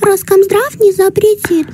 Роскомздрав не запретит.